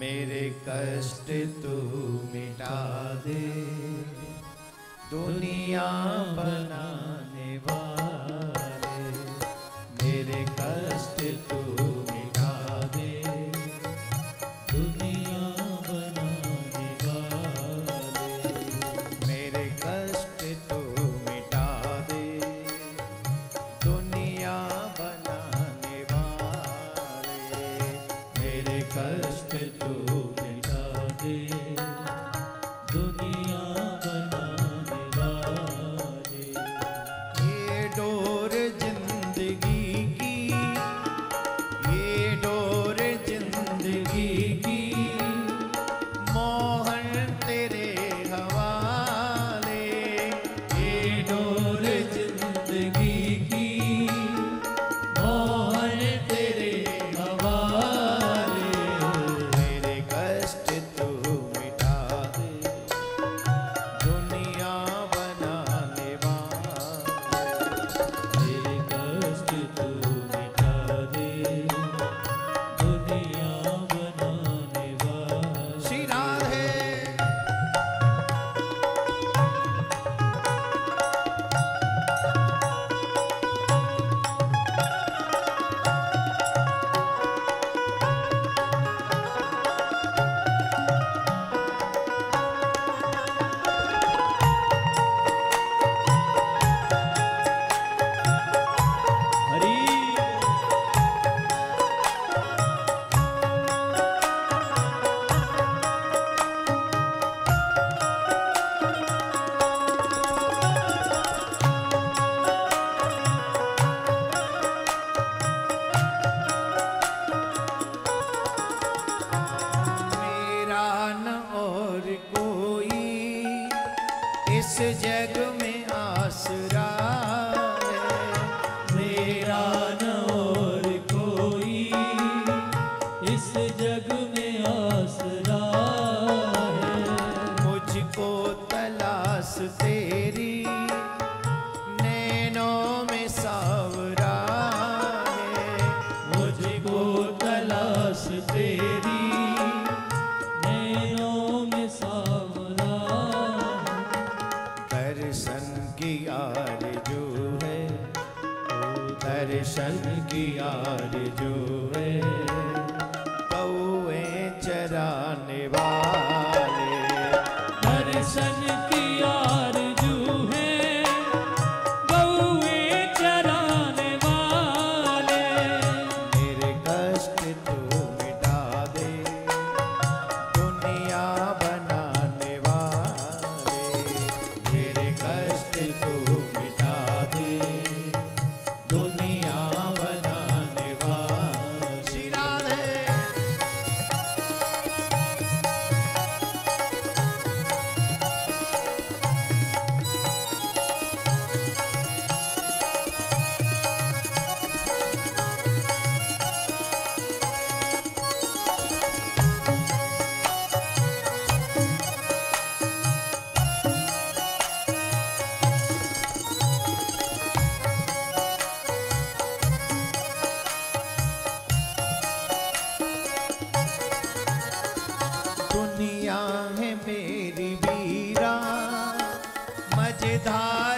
मेरे कष्ट तू मिटा दे। दुनिया बनाने वाले मेरे कष्ट तू धार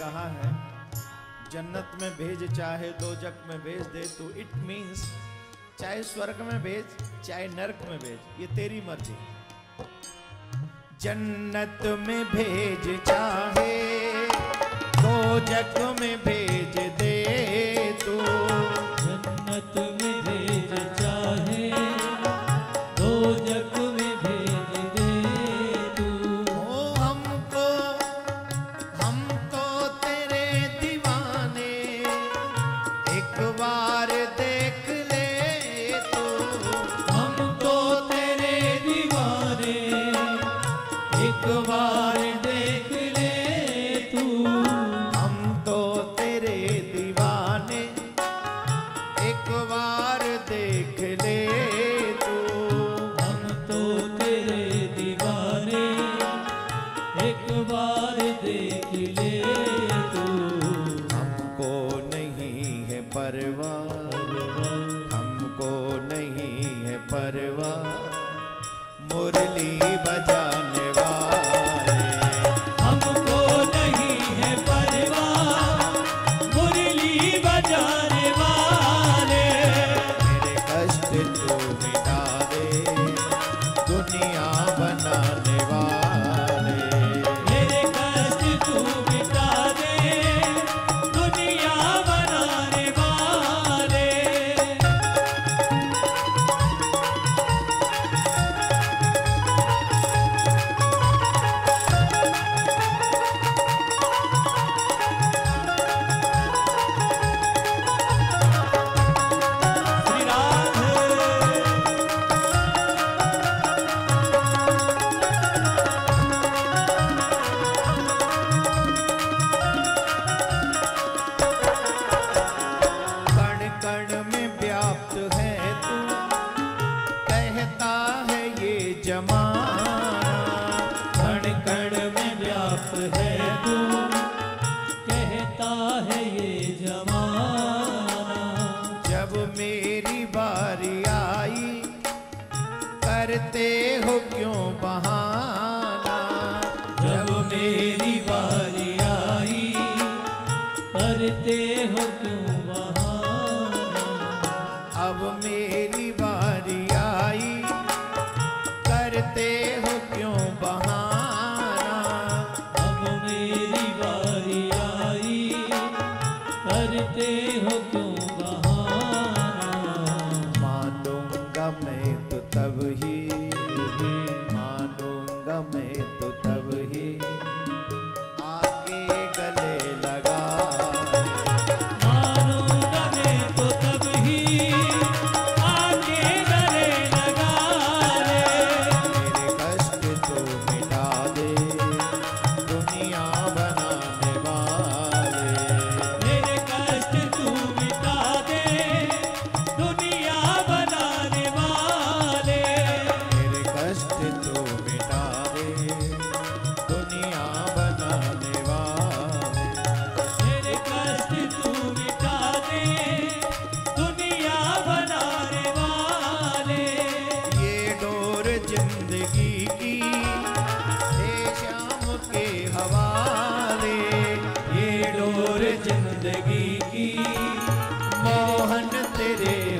कहा है, जन्नत में भेज चाहे दो जग में भेज दे तो। इट मींस चाहे स्वर्ग में भेज, चाहे नरक में भेज, ये तेरी मर्ज़ी। जन्नत में भेज चाहे दो जग में भेज दे।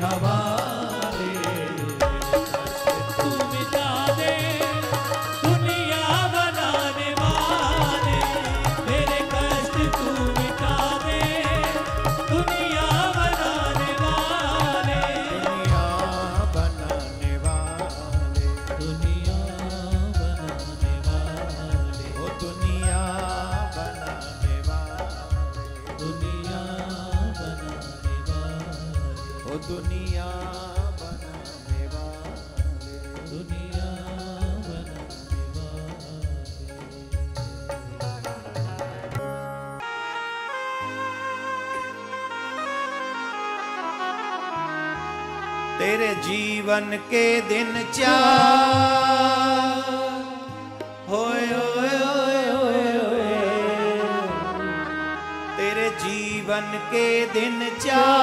हवा ਮਨ ਕੇ ਦਿਨ ਚਾਰ ਹੋਏ ਹੋਏ ਹੋਏ ਹੋਏ ਹੋਏ। ਤੇਰੇ ਜੀਵਨ ਕੇ ਦਿਨ ਚਾਰ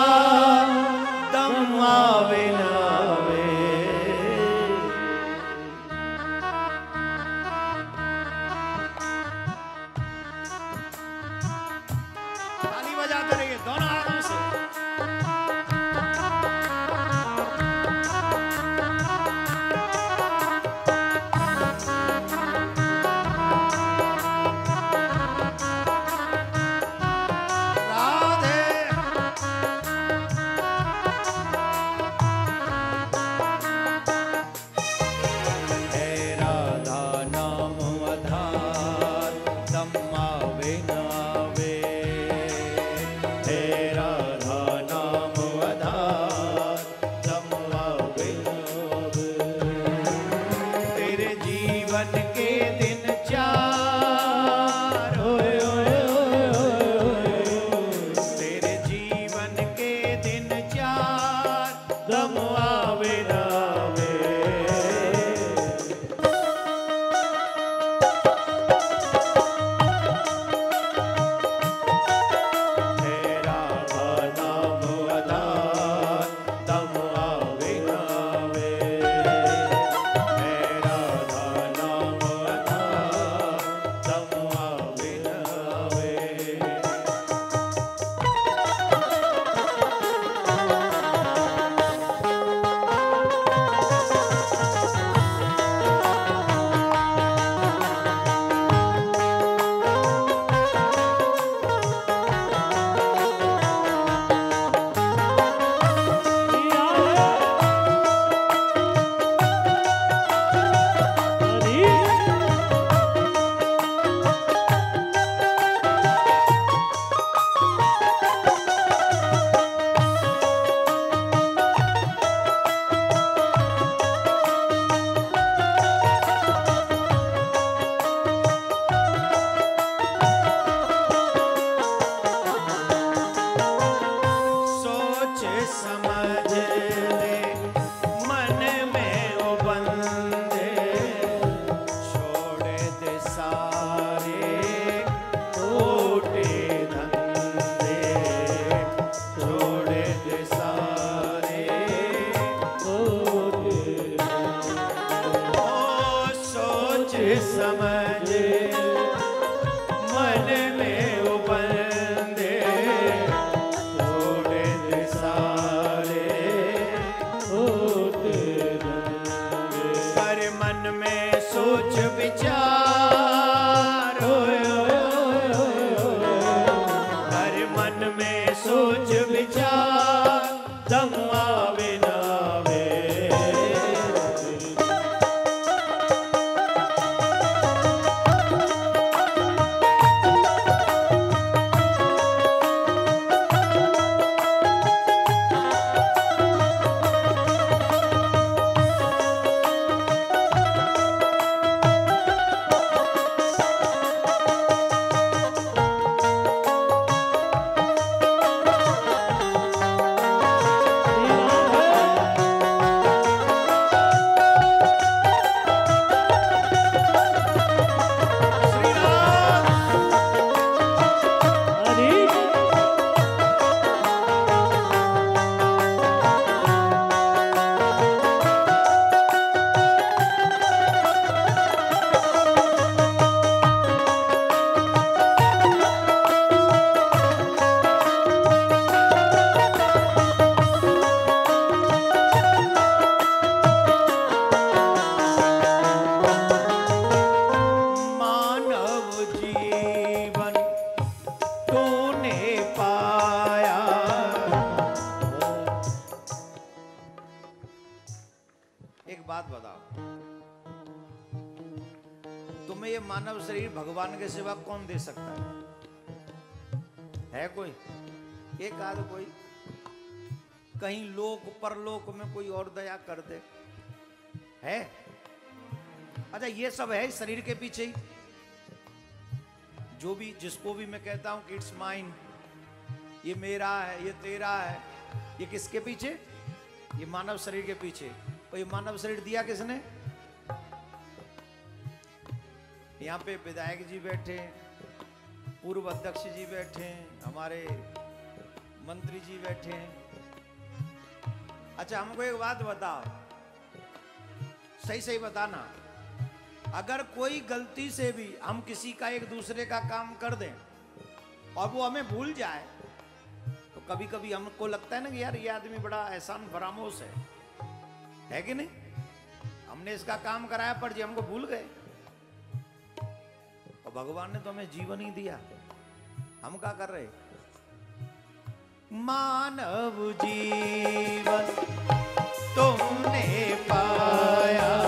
सोच विचार। परलोक में कोई और दया कर दे। है? अच्छा ये सब है शरीर के पीछे ही। जो भी, जिसको भी मैं कहता हूँ कि इट्स माइन ये मेरा है, ये तेरा है, ये किसके पीछे? ये मानव शरीर के पीछे। और ये मानव शरीर दिया किसने? यहाँ पे विधायक जी बैठे, पूर्व अध्यक्ष जी बैठे, हमारे मंत्री जी बैठे हैं अच्छा हमको एक बात बताओ। सही सही बताना। अगर कोई गलती से भी हम किसी का एक दूसरे का काम कर दें और वो हमें भूल जाए तो कभी कभी हमको लगता है ना कि यार, ये आदमी बड़ा एहसान फरामोश है। है कि नहीं? हमने इसका काम कराया पर जी हमको भूल गए। और भगवान ने तो हमें जीवन ही दिया। हम क्या कर रहे? हैं मानव जीवन तुमने पाया।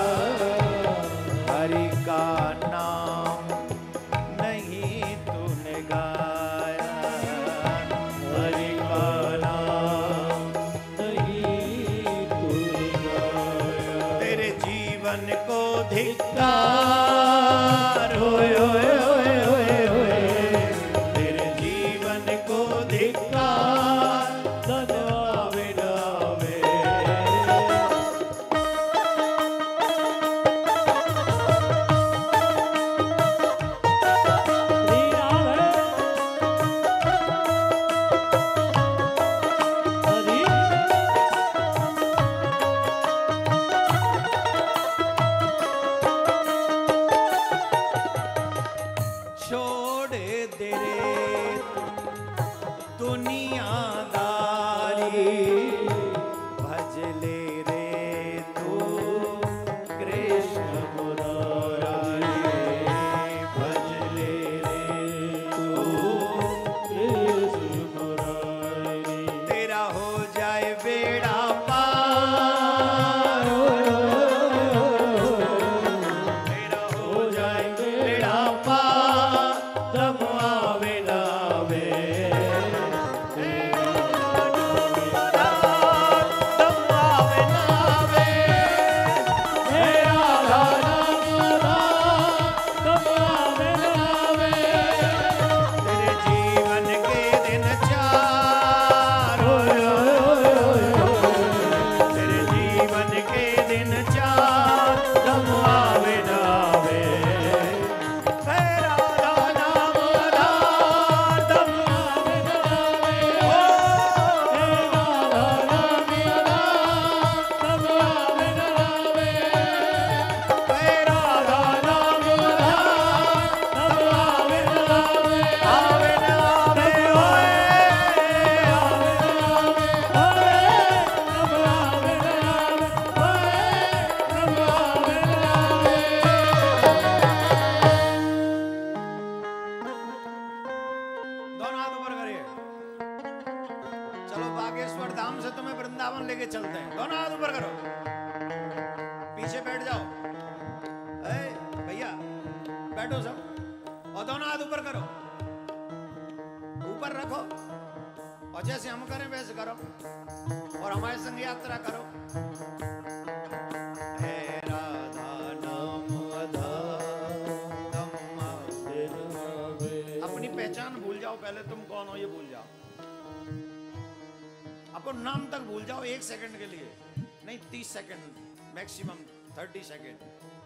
मैक्सिमम थर्टी सेकेंड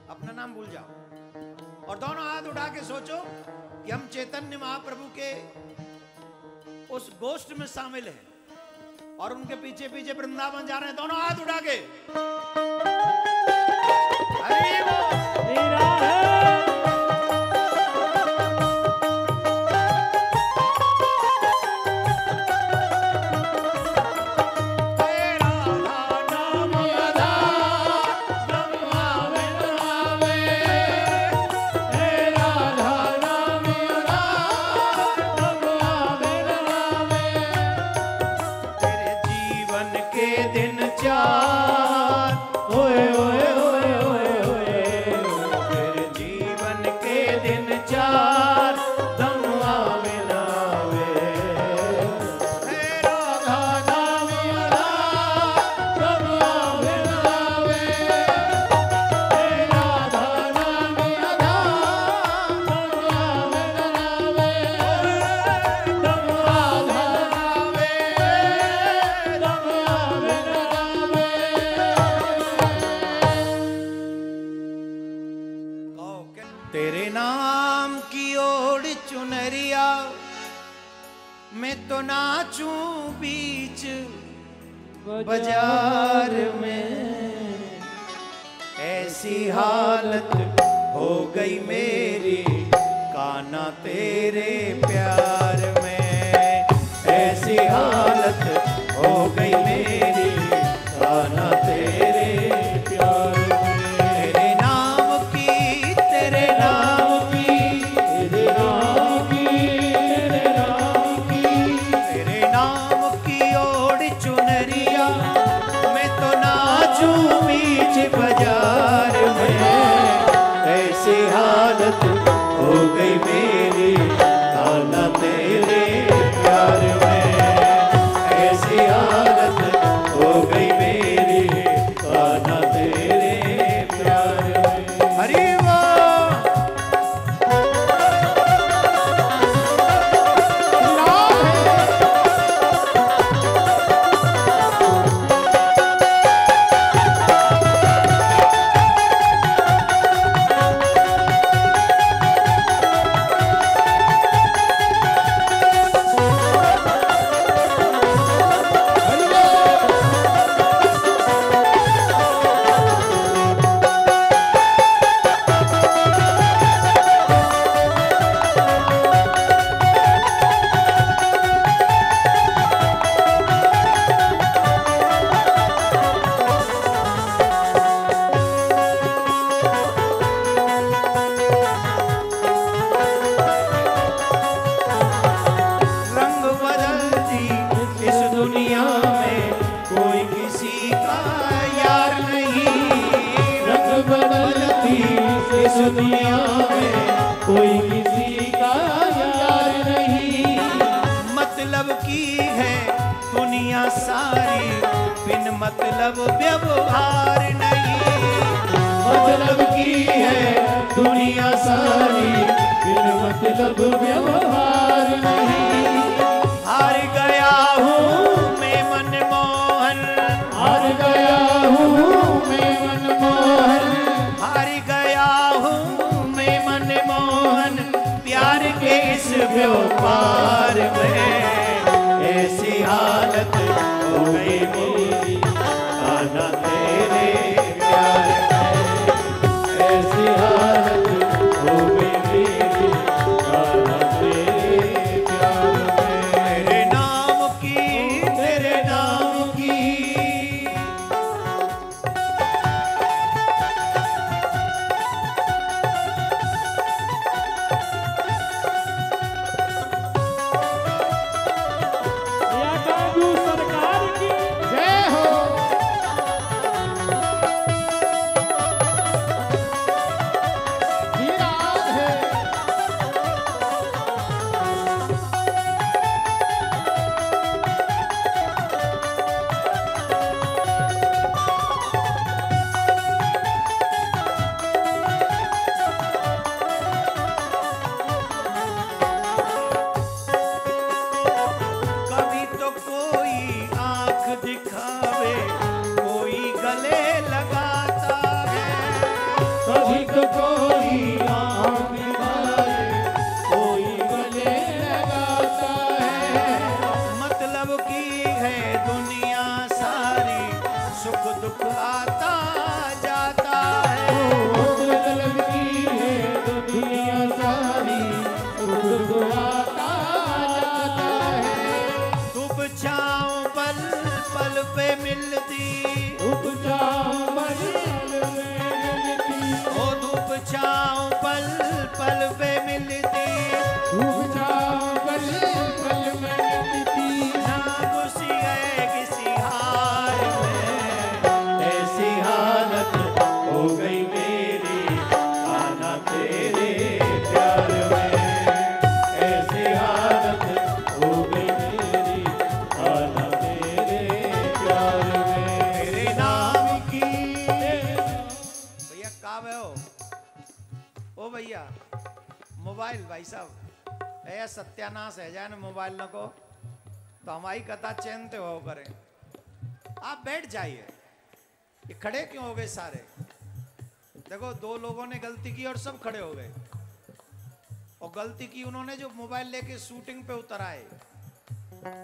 अपना नाम भूल जाओ। और दोनों हाथ उठा के सोचो कि हम चैतन्य महाप्रभु के उस गोष्ट में शामिल हैं और उनके पीछे पीछे वृंदावन जा रहे हैं। दोनों हाथ उठा के। अरे बाजू बीच बाज़ार में ऐसी हालत हो गई मेरी। सत्यानाश સત્યાનાશ હજાર મોબાઈલ को तो हमारी कथा चैन तो हो करें। आप बैठ जाइए। ये खड़े क्यों हो गए सारे? देखो, दो लोगों ने गलती की और सब खड़े हो गए। और गलती की उन्होंने जो मोबाइल लेके शूटिंग पे उतर आए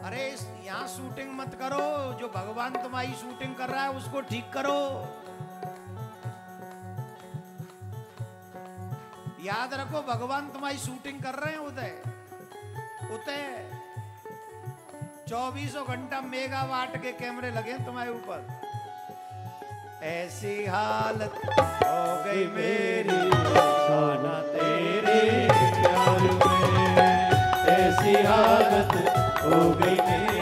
अरे, यहाँ शूटिंग मत करो, जो भगवान तुम्हारी शूटिंग कर रहा है, उसको ठीक करो। याद रखो, भगवान तुम्हारी शूटिंग कर रहे हैं उधर उतरे चौबीसों घंटा मेगावाट के कैमरे लगे तुम्हारे ऊपर। ऐसी हालत हो गई मेरी खाना तेरे प्यार में। ऐसी हालत हो गई मेरी।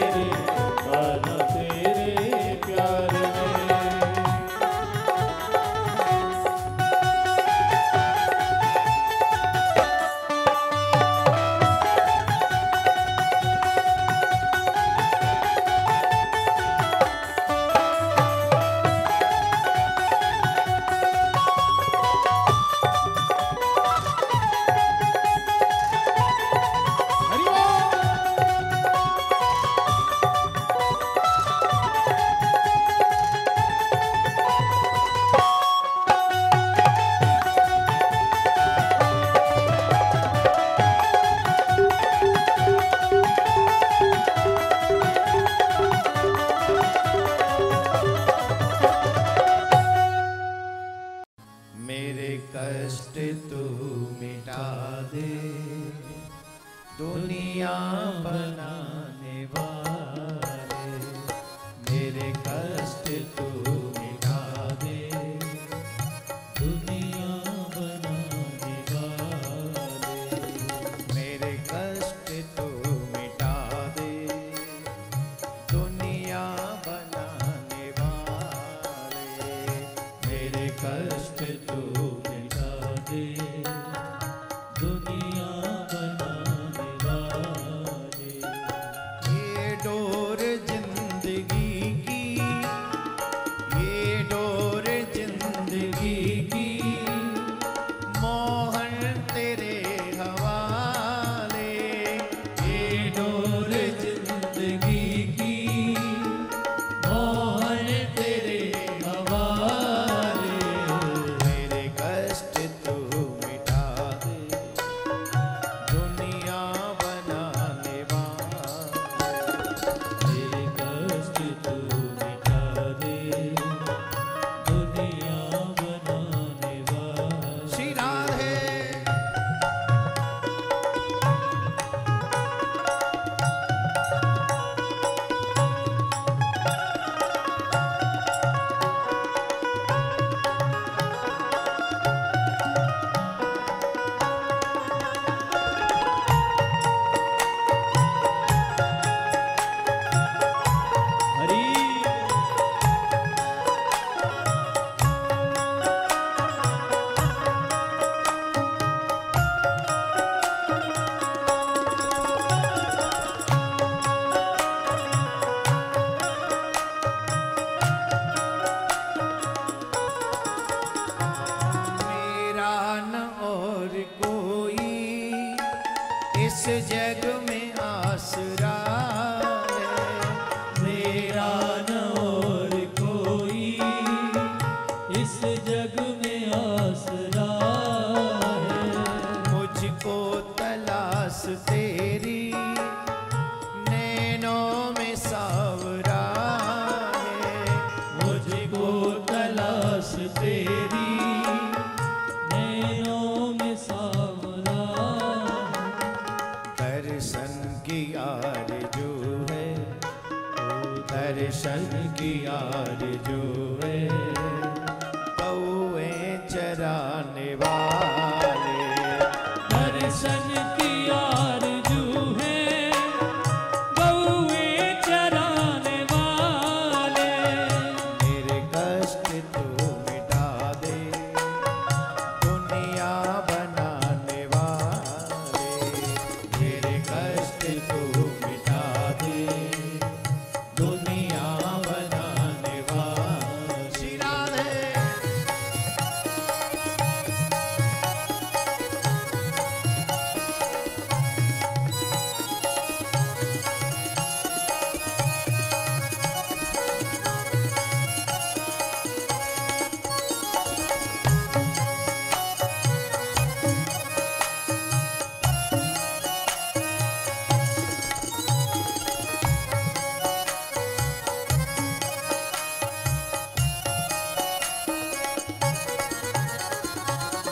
दर्द तू तो मिटा दे। दुनिया बना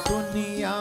दुनिया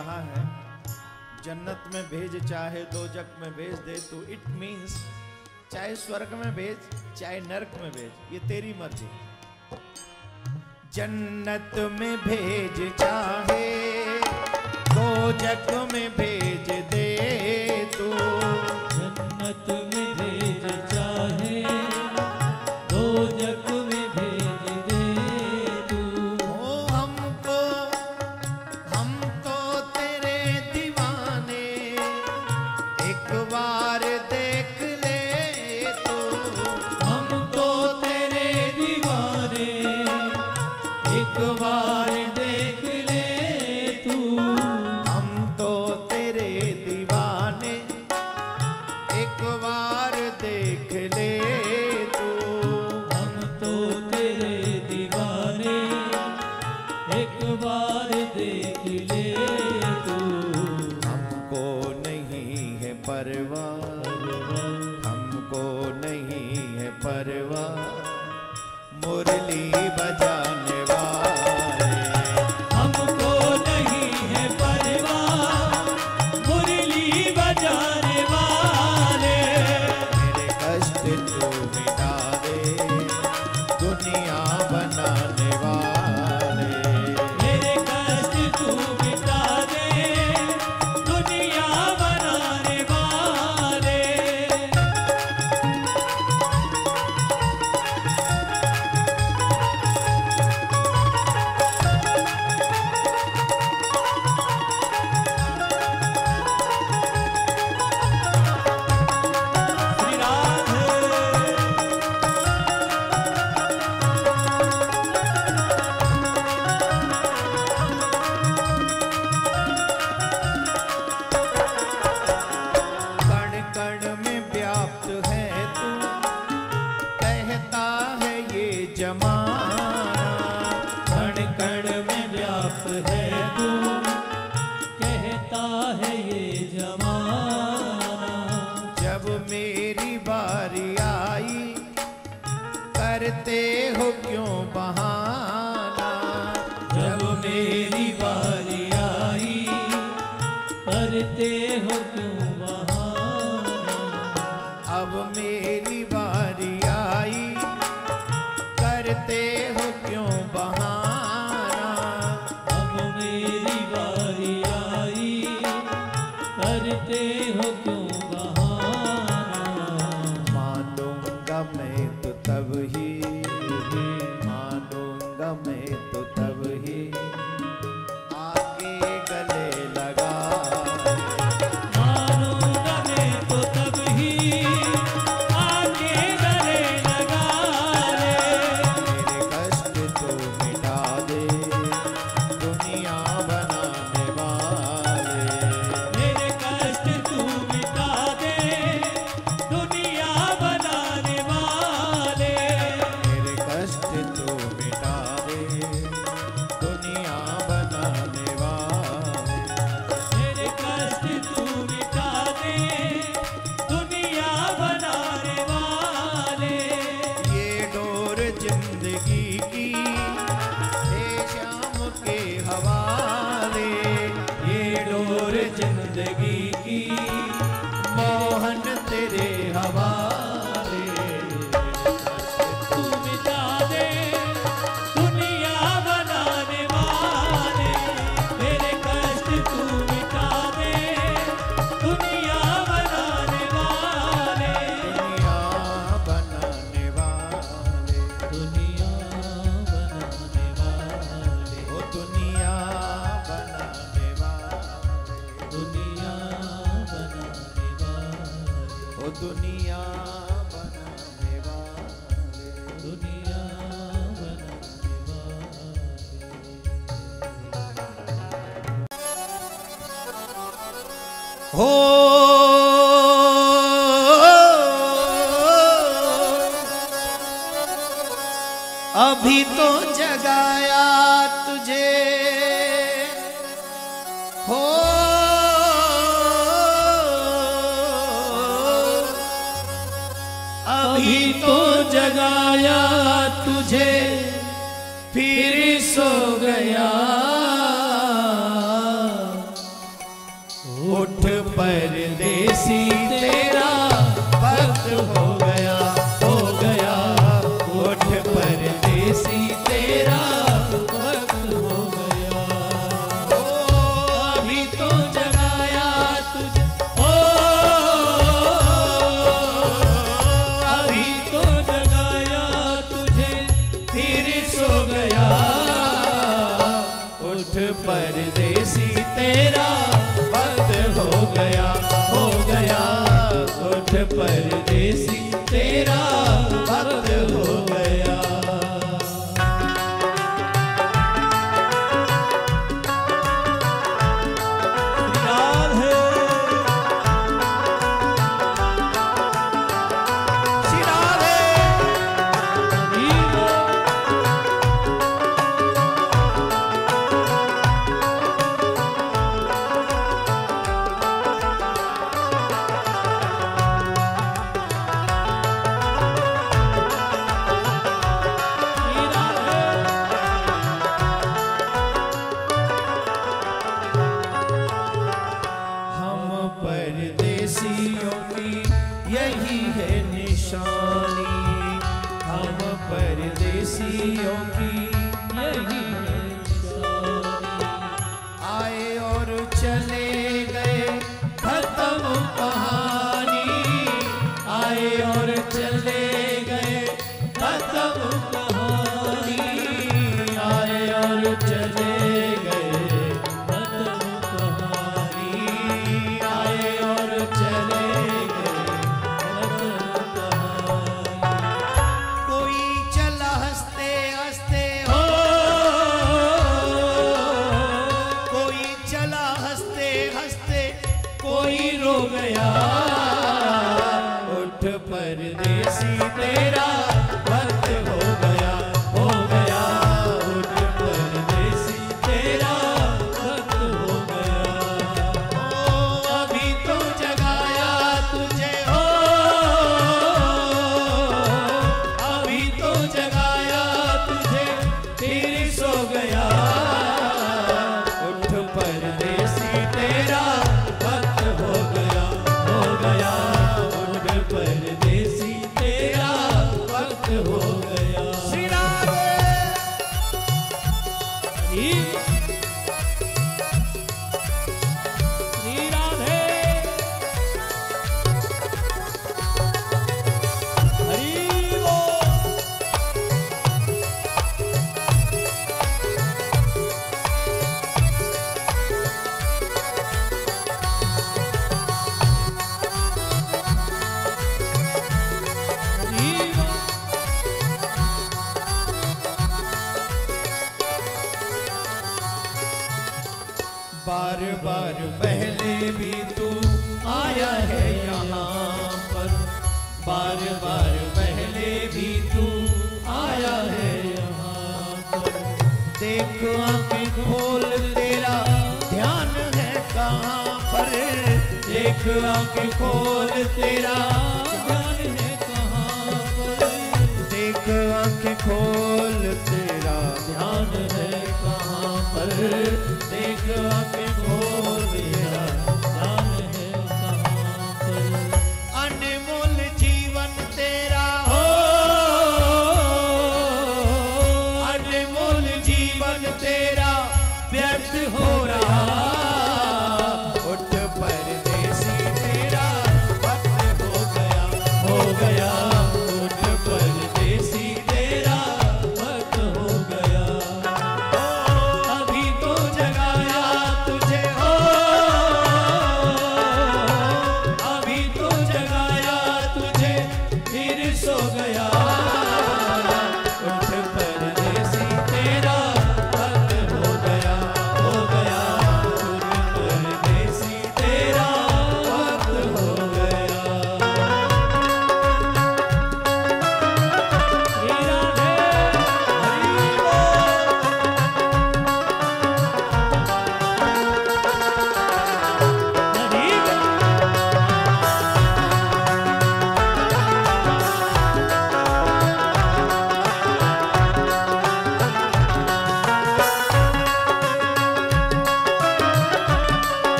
कहा है, जन्नत में भेज चाहे दो, जग में भेज दे तो। इट मींस चाहे स्वर्ग में भेज, चाहे नरक में भेज, ये तेरी मर्ज़ी। जन्नत में भेज चाहे, दो, जग में भेज दे तू। ज़िंदगी की।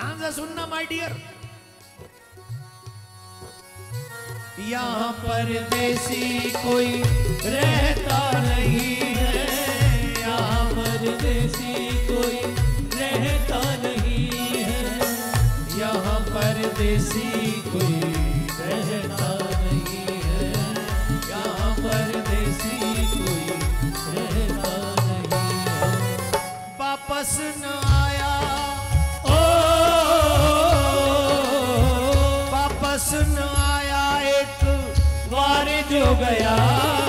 ध्यान से सुनना माय डियर यहाँ परदेसी कोई रहता नहीं है। यहाँ परदेसी कोई रहता नहीं है। यहाँ पर देसी कोई रहता नहीं है। यहाँ परदेसी कोई रहता नहीं है। वापस ना गया।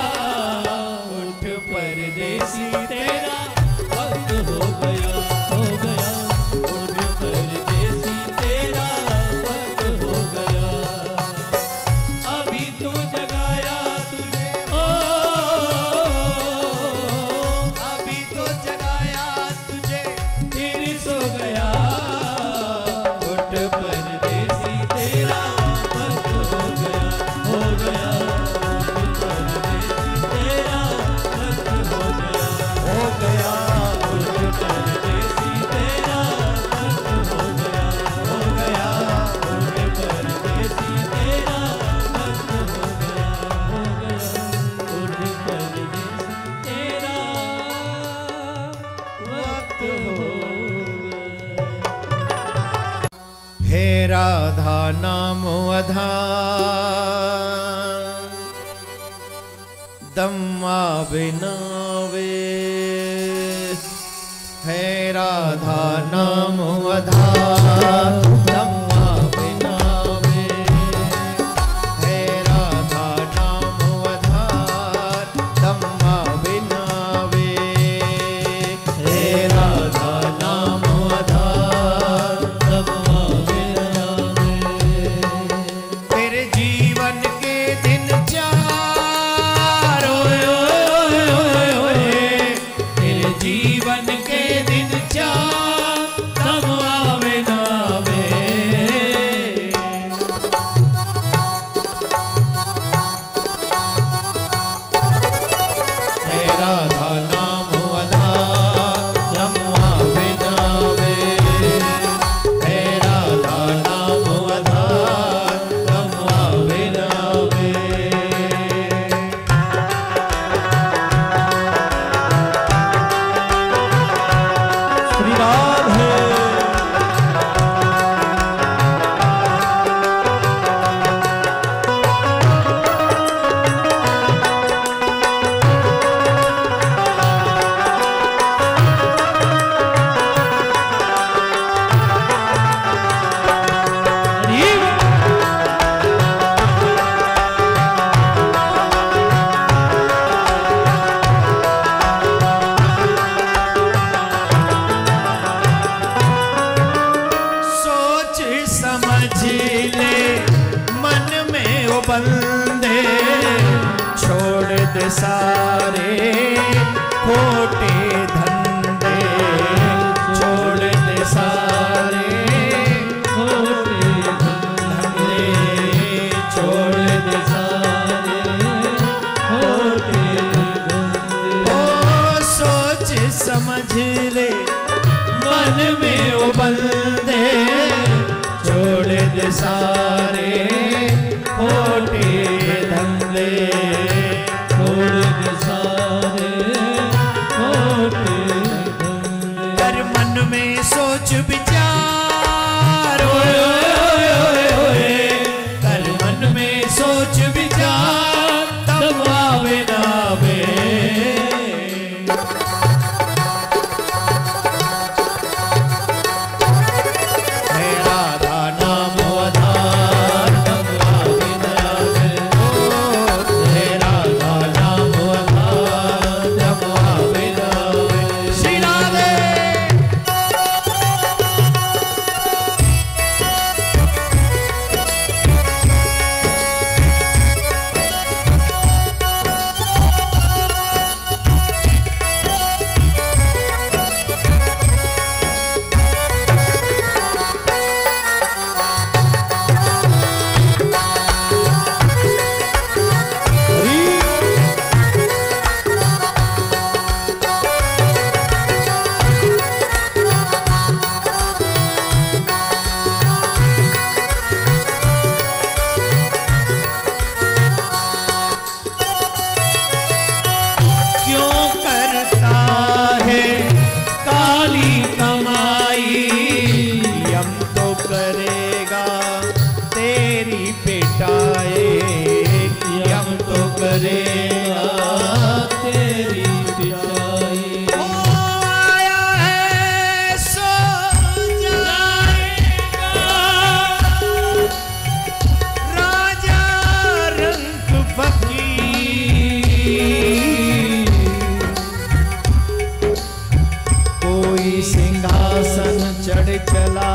सिंहासन चढ़ चला।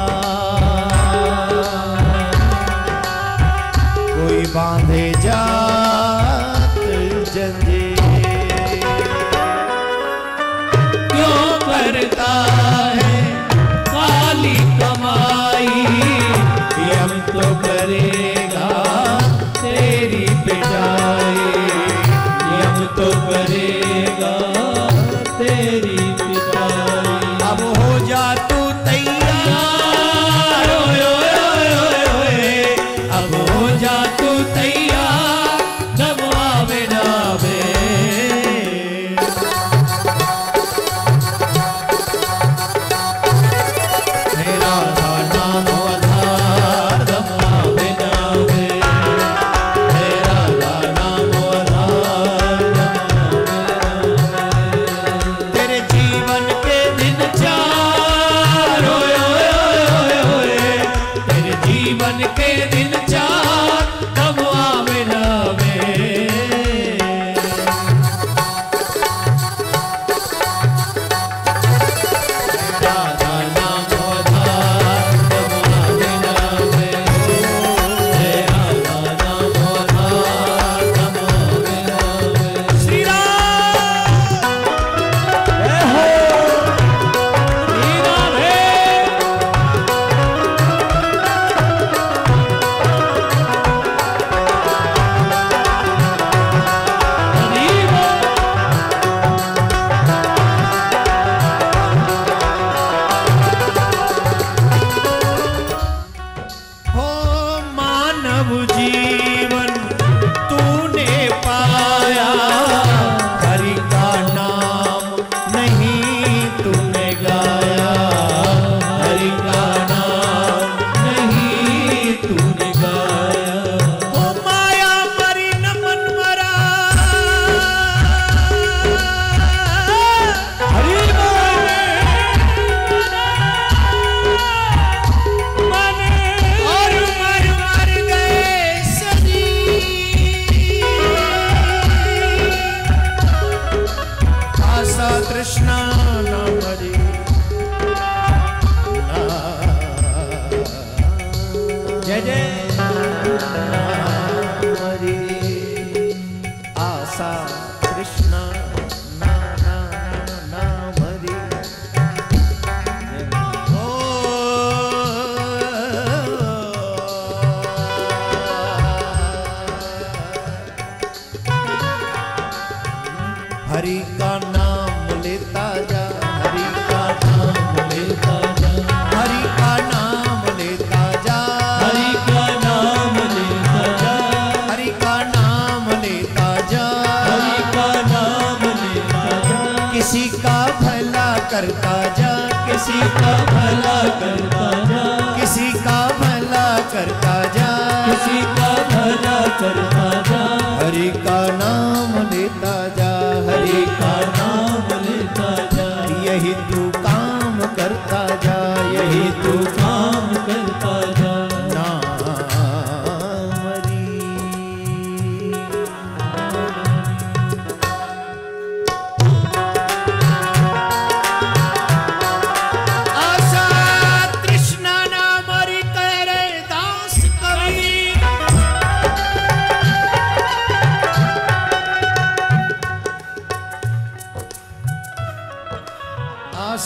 कोई बांधे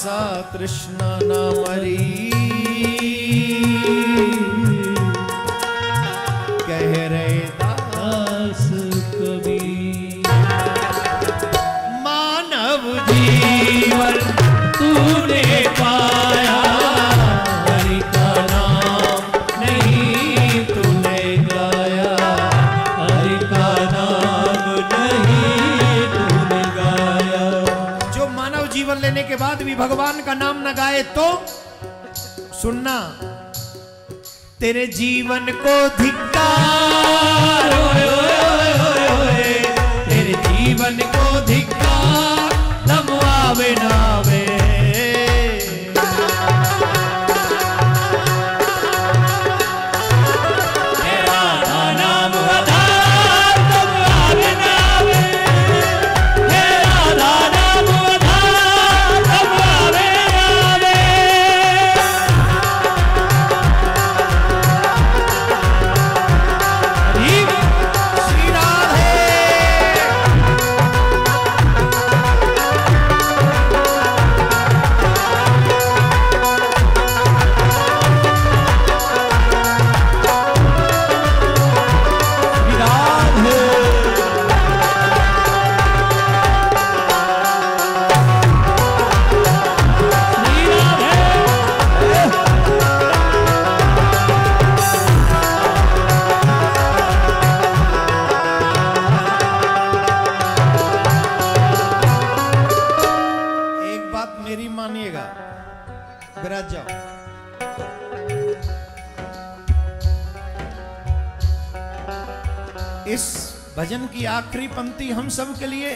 आशा कृष्ण न मरी भगवान का नाम न गाए तो सुनना। तेरे जीवन को धिक्कार तेरे जीवन को धिक्कार नम आवे ना बिराज जाओ इस भजन की आखिरी पंक्ति हम सब के लिए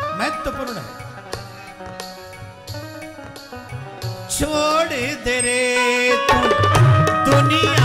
महत्वपूर्ण है। छोड़ दे रे तू दुनिया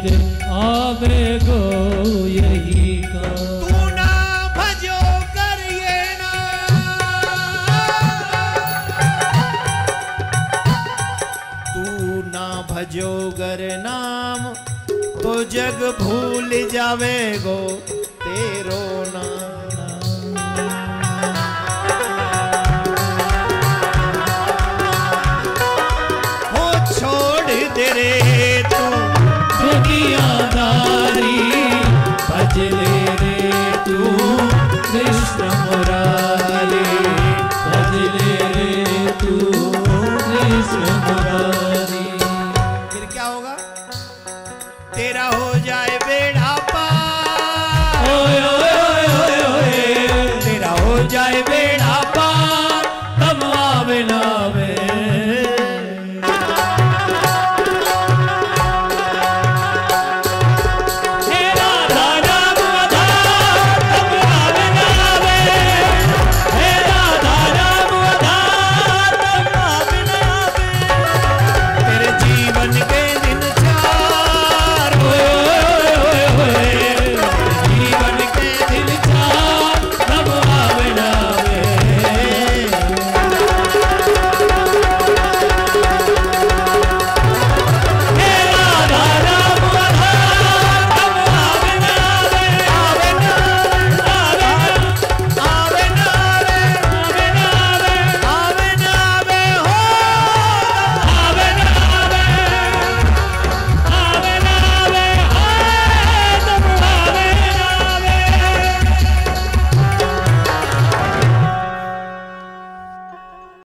फिर आवे गो यही का तू ना नाम तो जग भूल जावेगो तेरो नाम।